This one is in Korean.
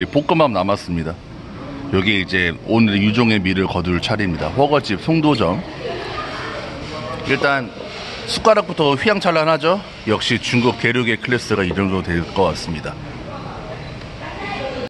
예, 볶음밥 남았습니다. 여기 이제 오늘 유종의 미를 거둘 차례입니다. 허거집 송도점. 일단 숟가락부터 휘황찬란하죠? 역시 중국 계륵의 클래스가 이 정도 될 것 같습니다.